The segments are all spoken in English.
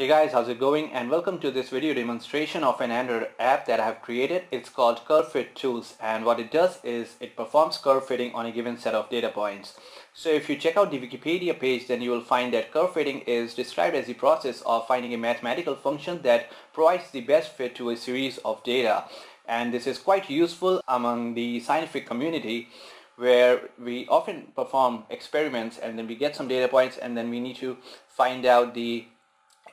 Hey guys, how's it going? And welcome to this video demonstration of an Android app that I have created. It's called Curve Fit Tools and what it does is it performs curve fitting on a given set of data points. So if you check out the Wikipedia page then you will find that curve fitting is described as the process of finding a mathematical function that provides the best fit to a series of data. And this is quite useful among the scientific community where we often perform experiments and then we get some data points and then we need to find out the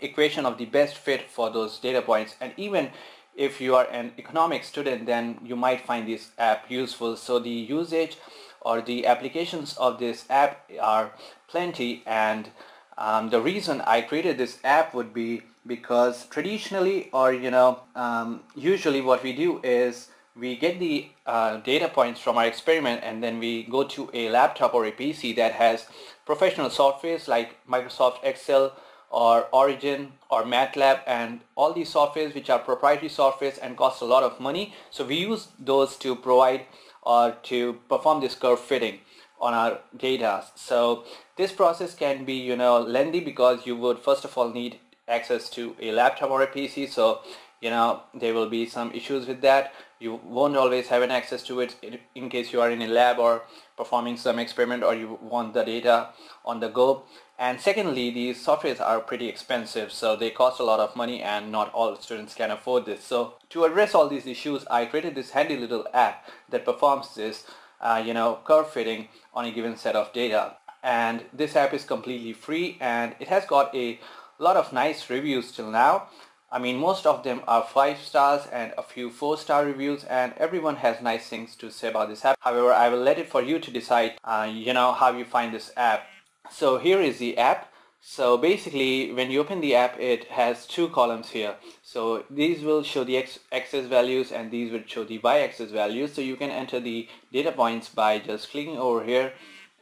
equation of the best fit for those data points. And even if you are an economics student then you might find this app useful. So the usage or the applications of this app are plenty. And um, the reason I created this app would be because traditionally or you know um, usually what we do is we get the uh, data points from our experiment and then we go to a laptop or a PC that has professional softwares like Microsoft Excel or Origin or MATLAB and all these softwares which are proprietary softwares and cost a lot of money. So we use those to provide or to perform this curve fitting on our data. So this process can be you know lengthy because you would first of all need access to a laptop or a PC. So you know there will be some issues with that you won't always have an access to it in case you are in a lab or performing some experiment or you want the data on the go and secondly these softwares are pretty expensive so they cost a lot of money and not all students can afford this so to address all these issues I created this handy little app that performs this uh, you know curve fitting on a given set of data and this app is completely free and it has got a lot of nice reviews till now I mean most of them are 5 stars and a few 4 star reviews and everyone has nice things to say about this app. However, I will let it for you to decide, uh, you know, how you find this app. So here is the app. So basically when you open the app it has two columns here. So these will show the x-axis values and these will show the y-axis values. So you can enter the data points by just clicking over here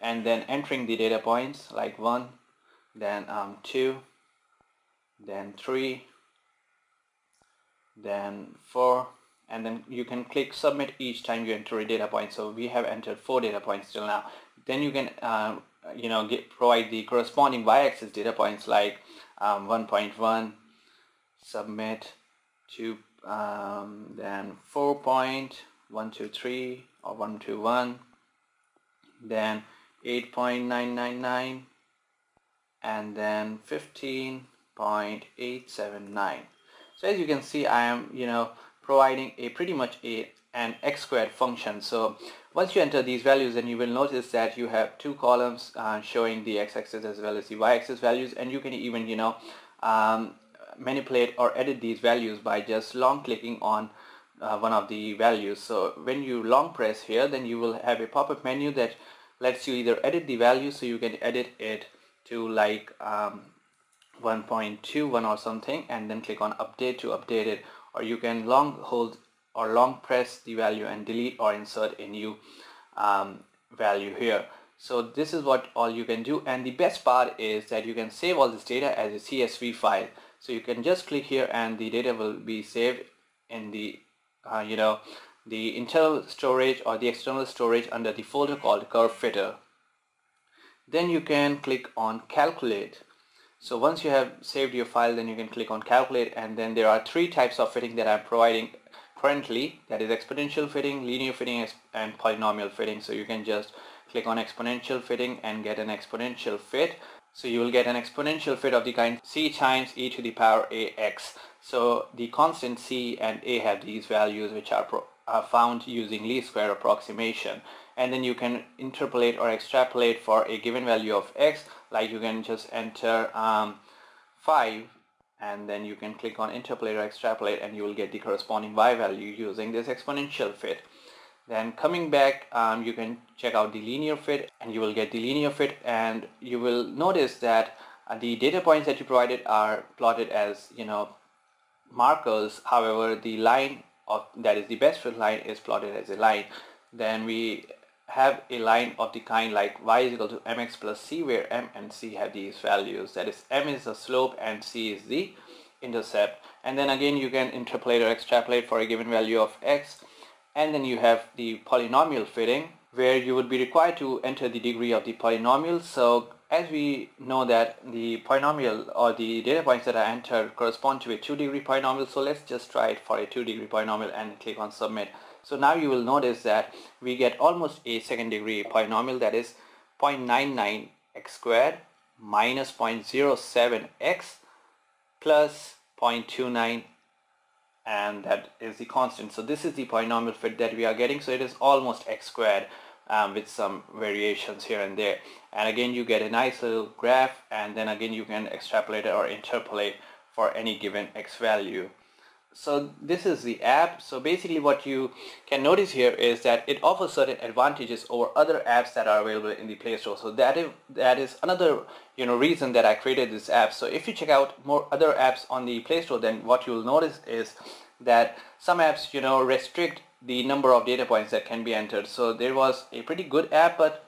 and then entering the data points like 1, then um, 2, then 3, then 4 and then you can click submit each time you enter a data point so we have entered four data points till now then you can uh, you know get provide the corresponding y-axis data points like um, 1.1 submit to um, then 4.123 or 121 then 8.999 and then 15.879 so as you can see I am you know providing a pretty much a an x squared function. So once you enter these values then you will notice that you have two columns uh, showing the x-axis as well as the y-axis values. And you can even you know um, manipulate or edit these values by just long clicking on uh, one of the values. So when you long press here then you will have a pop-up menu that lets you either edit the value so you can edit it to like um, 1.21 or something and then click on update to update it. Or you can long hold or long press the value and delete or insert a new um, value here. So this is what all you can do and the best part is that you can save all this data as a CSV file. So you can just click here and the data will be saved in the uh, you know the internal storage or the external storage under the folder called curve fitter. Then you can click on calculate. So once you have saved your file then you can click on calculate and then there are three types of fitting that I'm providing currently that is exponential fitting, linear fitting and polynomial fitting. So you can just click on exponential fitting and get an exponential fit. So you will get an exponential fit of the kind c times e to the power ax. So the constant c and a have these values which are, are found using least square approximation and then you can interpolate or extrapolate for a given value of x like you can just enter um, 5 and then you can click on interpolate or extrapolate and you will get the corresponding y value using this exponential fit. Then coming back um, you can check out the linear fit and you will get the linear fit and you will notice that uh, the data points that you provided are plotted as you know markers. However the line of that is the best fit line is plotted as a line. Then we have a line of the kind like y is equal to mx plus c where m and c have these values. That is m is the slope and c is the intercept. And then again you can interpolate or extrapolate for a given value of x. And then you have the polynomial fitting where you would be required to enter the degree of the polynomial. So as we know that the polynomial or the data points that I entered correspond to a 2 degree polynomial so let's just try it for a 2 degree polynomial and click on submit so now you will notice that we get almost a second degree polynomial that is 0.99 x squared minus 0.07 x plus 0.29 and that is the constant. So this is the polynomial fit that we are getting. So it is almost x squared um, with some variations here and there. And again you get a nice little graph and then again you can extrapolate or interpolate for any given x value so this is the app. So basically what you can notice here is that it offers certain advantages over other apps that are available in the play store. So that is that is another you know reason that i created this app. So if you check out more other apps on the play store then what you'll notice is that some apps you know restrict the number of data points that can be entered. So there was a pretty good app but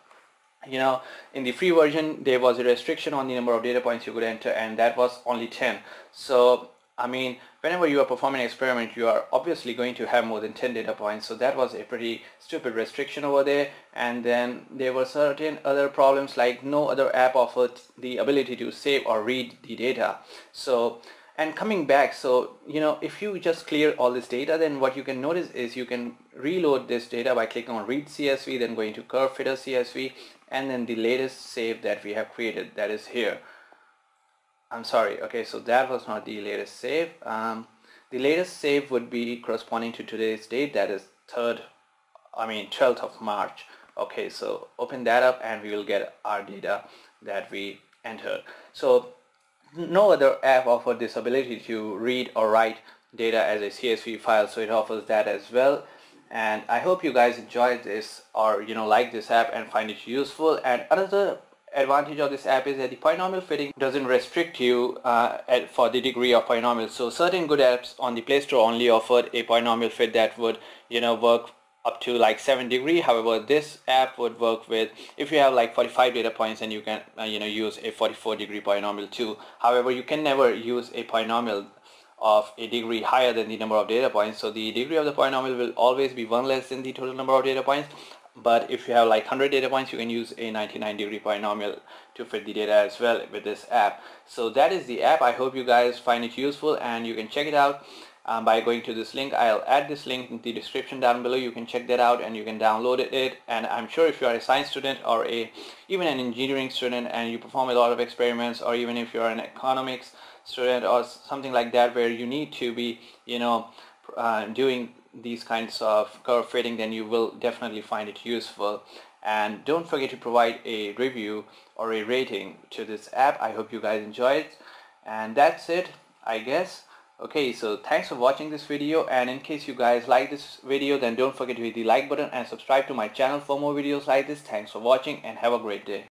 you know in the free version there was a restriction on the number of data points you could enter and that was only 10 so I mean whenever you are performing an experiment you are obviously going to have more than 10 data points. So that was a pretty stupid restriction over there. And then there were certain other problems like no other app offered the ability to save or read the data. So and coming back so you know if you just clear all this data then what you can notice is you can reload this data by clicking on read CSV then going to curve fitter CSV and then the latest save that we have created that is here I'm sorry. Okay so that was not the latest save. Um, the latest save would be corresponding to today's date that is 3rd I mean 12th of March. Okay so open that up and we will get our data that we entered. So no other app offers this ability to read or write data as a CSV file so it offers that as well. And I hope you guys enjoyed this or you know like this app and find it useful. And another advantage of this app is that the polynomial fitting doesn't restrict you uh, at, for the degree of polynomial so certain good apps on the Play Store only offered a polynomial fit that would you know work up to like 7 degree. However this app would work with if you have like 45 data points and you can uh, you know use a 44 degree polynomial too. However you can never use a polynomial of a degree higher than the number of data points. So the degree of the polynomial will always be one less than the total number of data points but if you have like 100 data points you can use a 99 degree polynomial to fit the data as well with this app. So that is the app. I hope you guys find it useful and you can check it out um, by going to this link. I'll add this link in the description down below. You can check that out and you can download it. And I'm sure if you are a science student or a even an engineering student and you perform a lot of experiments or even if you're an economics student or something like that where you need to be you know uh, doing these kinds of curve fitting then you will definitely find it useful. And don't forget to provide a review or a rating to this app. I hope you guys enjoyed it. And that's it I guess. Okay so thanks for watching this video. And in case you guys like this video then don't forget to hit the like button and subscribe to my channel for more videos like this. Thanks for watching and have a great day